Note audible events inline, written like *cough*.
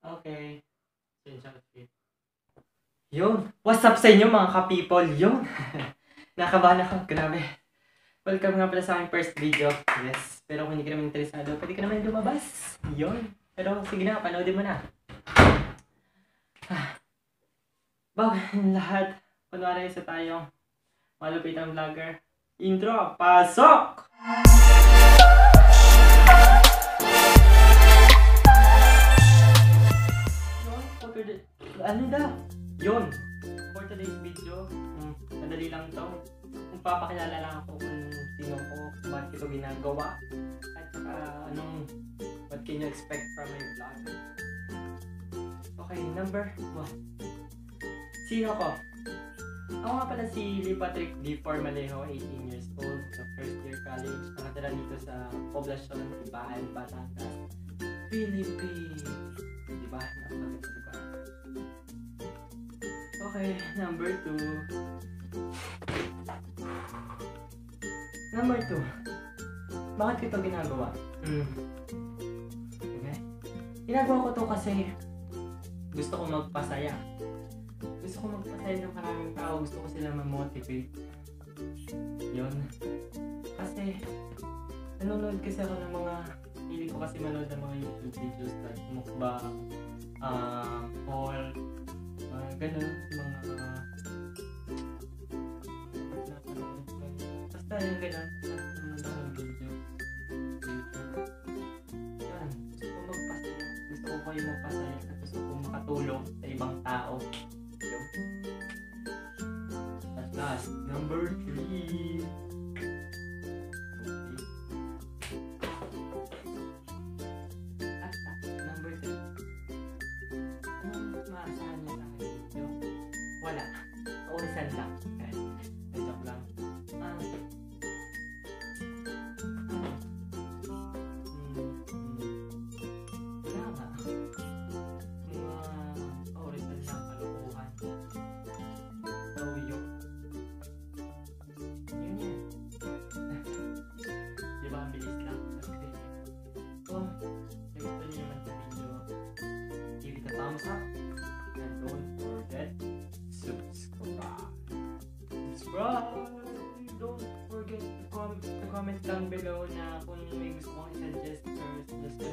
Okay. Yun. What's up sa inyo mga ka-people? Yun. *laughs* Nakabahan ako. Grabe. Welcome nga pala sa aking first video. Yes. Pero kung hindi ka naman interesado, pwede ka naman lumabas. Yun. Pero sige na, panoodin mo na. Ah. Bago yung *laughs* lahat, kunwari isa tayong malupitang vlogger. Intro, pasok! Yun, for today- Ano daw? Yun. For today's video, mm, madali lang to. Kung papakilala lang ako kung sino ko, bakit ito ginagawa, at saka anong, what can you expect from my vlog. Okay, number one. Sino ko? Ako nga pala si Lee Patrick D. Formalejo, 18 years old, sa first year college. Nakatira dito sa Poblacion, Ibaan, Batangas, Philippines. Okay, number two. Number two. Bakit ko ito ginagawa? Mm. Okay. Ginagawa ko to kasi gusto ko magpasaya. Gusto ko magpasaya ng maraming tao. Gusto ko sila ma-motivate. Yun. Kasi, nanonood kasi ako ng mga, hindi ko kasi manood ng mga YouTube videos like mukbang, um, haul, mga ganun, yung ganun. Yan, gusto ko magpasaya. Gusto ko kayo magpasaya gusto ko makatulong sa ibang tao. Yun. At last, number three. At last, number gusto niyo naman sa video, give it a thumbs up and don't forget subscribe. Subscribe! Don't forget to, comment. to comment down below na kung may gusto mong i-suggest or suggest